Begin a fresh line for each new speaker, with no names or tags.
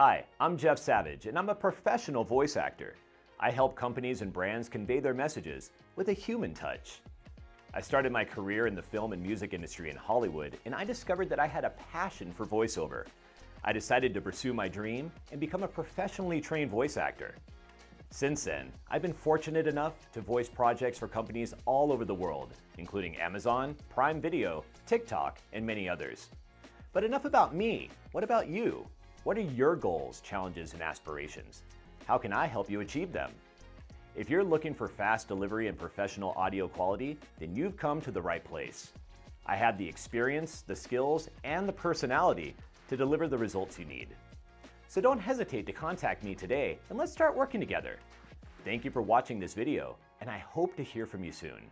Hi, I'm Jeff Savage, and I'm a professional voice actor. I help companies and brands convey their messages with a human touch. I started my career in the film and music industry in Hollywood, and I discovered that I had a passion for voiceover. I decided to pursue my dream and become a professionally trained voice actor. Since then, I've been fortunate enough to voice projects for companies all over the world, including Amazon, Prime Video, TikTok, and many others. But enough about me. What about you? What are your goals, challenges, and aspirations? How can I help you achieve them? If you're looking for fast delivery and professional audio quality, then you've come to the right place. I have the experience, the skills, and the personality to deliver the results you need. So don't hesitate to contact me today and let's start working together. Thank you for watching this video, and I hope to hear from you soon.